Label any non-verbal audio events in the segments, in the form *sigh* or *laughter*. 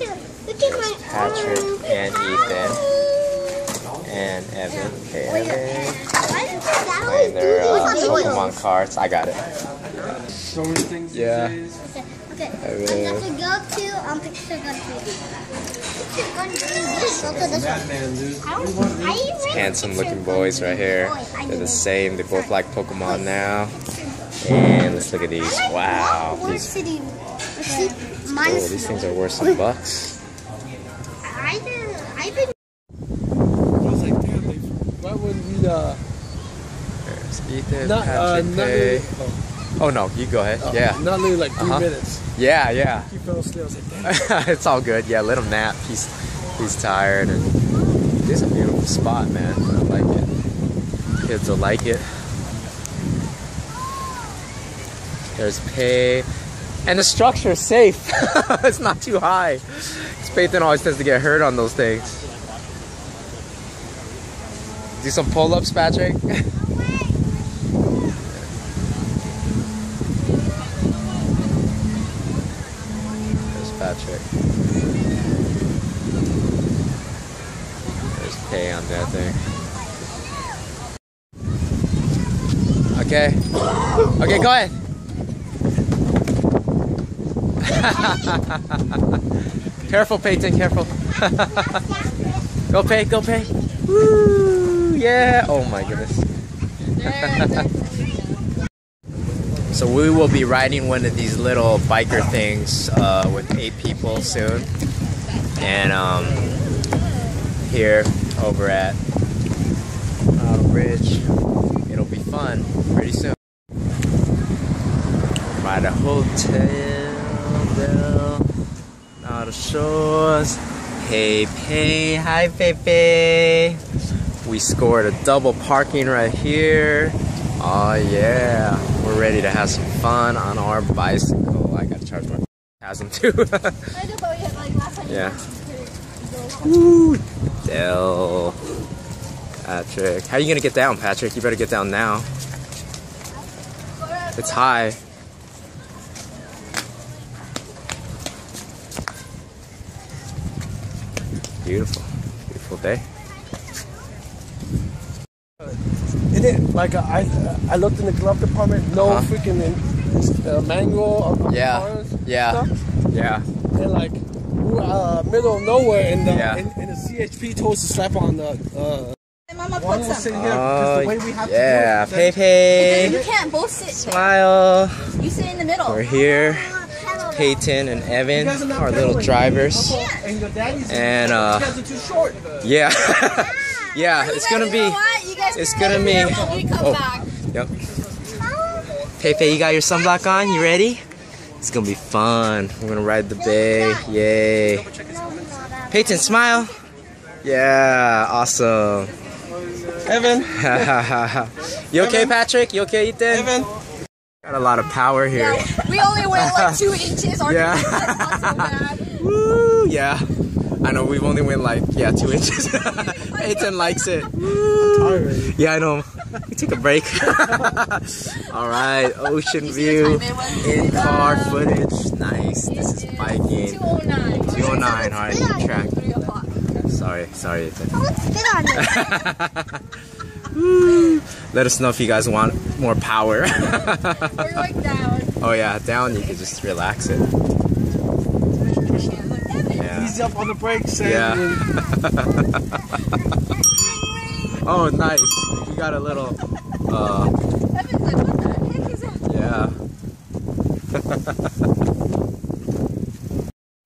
My Patrick and Ethan and Evan. Hey, Evan. why did that Playing their uh. Pokemon cards. I got it. So many things Yeah. Okay, Evan. I got to go to um, picture gun three. Picture gun three. This go to this one. Batman, dude. How, how you rate Handsome looking boys right here. They're the same. They both like Pokemon now. And let's look at these. Wow. These, City. See, oh, minus these things are worth some bucks. I did. I did. I was like, damn, they, why wouldn't we, uh, There's Ethan, not, uh, Patrick, not Pay. oh, Oh no, you go ahead. oh, Yeah. not literally like 3 Uh-huh. minutes. Yeah, yeah. He fell asleep. I was like, damn. *laughs* it's all good. Yeah, let him nap. He's he's tired and it's a beautiful spot, man. I like it. Kids will like it. There's pay. And the structure is safe. *laughs* it's not too high. Spathan always tends to get hurt on those things. Do some pull-ups, Patrick. *laughs* There's Patrick. There's pay on that thing. Okay. Okay, go ahead. *laughs* careful, Peyton, careful. *laughs* go pay, go pay. Woo, yeah. Oh my goodness. *laughs* So we will be riding one of these little biker things uh, with eight people soon, and um, here over at Bridge, it'll be fun pretty soon. By the hotel, Bell, Outer Shores. Hey, Pei, hi, Pepe. We scored a double parking right here. Oh yeah, we're ready to have some fun on our bicycle. I gotta charge my has them too. *laughs* I just thought we had like last time. yeah. Woo, Dell. Patrick, how are you gonna get down, Patrick? You better get down now. It's high. Beautiful, beautiful day. It did. Like, I I looked in the glove department, no Uh-huh. freaking uh, manual of of Yeah, yeah. stuff. Yeah. And like, uh, middle of nowhere, and the, Yeah. and, and the CHP told us to slap on the. Uh, Mama one put was here because the way we Oh, have yeah, to do Pei it. You can't both sit. Smile. You sit in the middle. We're here. Peyton and Evan, are our little drivers. And your daddy's. And, uh, you guys are too short. Yeah. *laughs* yeah, it's gonna be. what? You guys it's gonna be- here when we come oh. Yep. Pepe, you got your sunblock on? You ready? It's gonna be fun. We're gonna ride the bay. Yay. Peyton, smile. Yeah, awesome. Evan. *laughs* you okay, Patrick? You okay, Ethan? Evan. Got a lot of power here. Yeah, we only went like *laughs* two inches. Our Yeah. *laughs* that's not so bad. Woo, yeah. I know we've only went like yeah two inches. *laughs* Peyton likes it. Woo. Yeah, I know. We take a break. All right, ocean You see the view, time it was? in car footage. Nice. This is biking. 209. 209. All right, new track. 3 o'clock. Sorry, sorry, Ethan. I want to spit on it. Let us know if you guys want more power. *laughs* We're down. oh yeah, down you can just relax it. Yeah. Easy up on the brakes. Yeah. *laughs* *laughs* Oh, nice. We got a little. Uh, Evan's like, what the heck is that? yeah.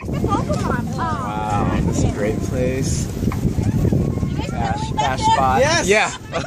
The Pokemon. Oh. Wow, this is a great place. Dash, dash spot. Yes. Yeah. *laughs*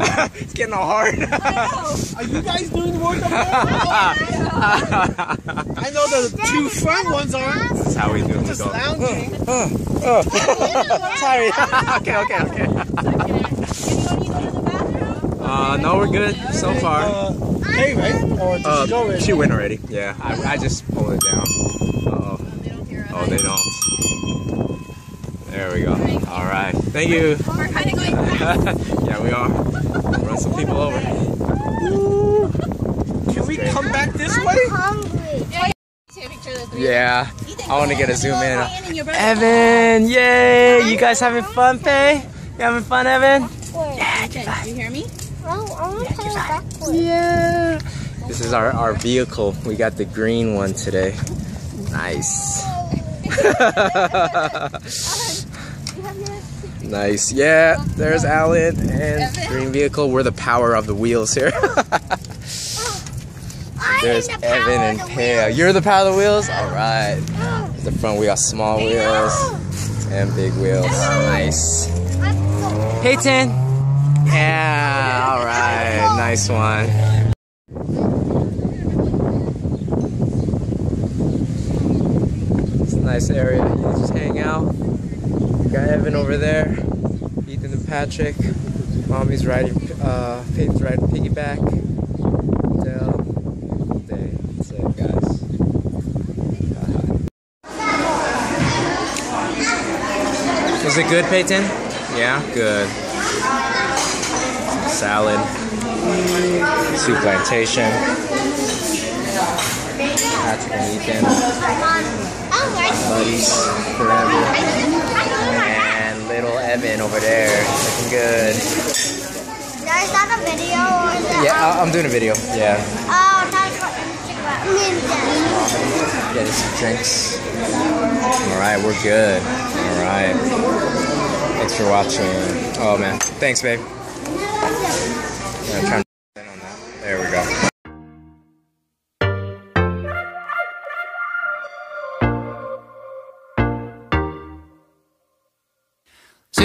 I it's getting all hard. *laughs* like, oh, Are you guys doing work up there? I know the two front ones are. That's how we do it. We Just go. lounging. *laughs* Sorry. okay, okay, okay. okay. Anyone need to go to the bathroom? Uh, no, we're good so far. Uh, hey, right? Or Uh, she go she went already. Yeah, I, I just pulled it down. Uh oh. They don't hear us. Oh, they don't. There we go. All right. Thank you. We're kind of going back. *laughs* yeah, we are. Run some people over. Can we come back this I'm way? hungry. Take a picture of the Yeah. I want to get a zoom in. And Evan, yay! You guys having fun, Faye? You having fun, Evan? Ethan, you hear me? Oh, I want to play backwards. Yeah. This is our, our vehicle. We got the green one today. Nice. *laughs* *laughs* nice. Yeah, there's Alan and green vehicle. We're the power of the wheels here. *laughs* there's Evan and Pea. You're the power of the wheels? All right. The front, we got small wheels and big wheels. Nice. Hey, Peyton. Yeah, all right. Nice one. It's a nice area. You just hang out. Got Evan over there, Ethan and Patrick. Mommy's riding, uh, Peyton's riding piggyback. Was it good, Peyton? Yeah, good. Salad, Souplantation. Patrick and Ethan, buddies forever. Evan over there, looking good. Is that a video or is it? Yeah, I- I'm doing a video. Yeah, Oh, what Instagram. I mean, yeah. getting some drinks. All right, we're good. All right. Thanks for watching. Oh man, thanks, babe.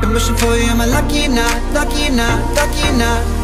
Been wishing for you, am lucky not? Lucky not? Lucky not?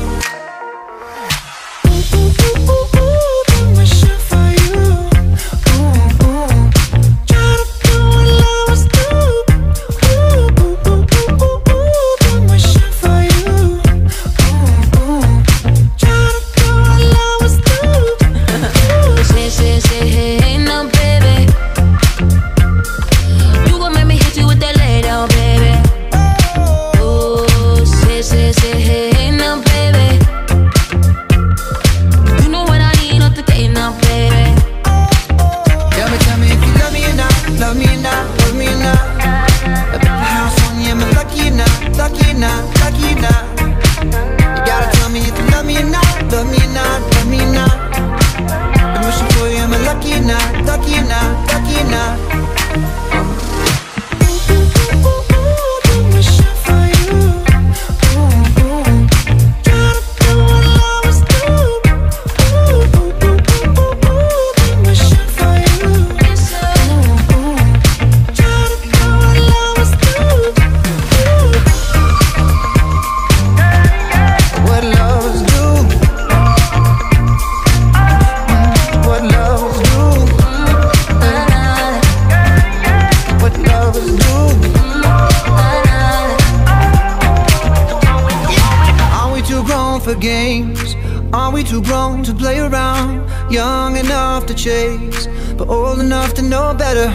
Young enough to chase, but old enough to know better.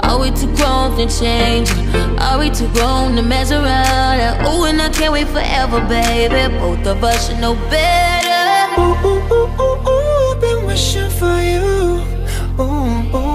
Are we too grown to change? Are we too grown to mess around? Ooh, and I can't wait forever, baby. Both of us should know better. Ooh, ooh, ooh, ooh, ooh, been wishing for you. Ooh, ooh.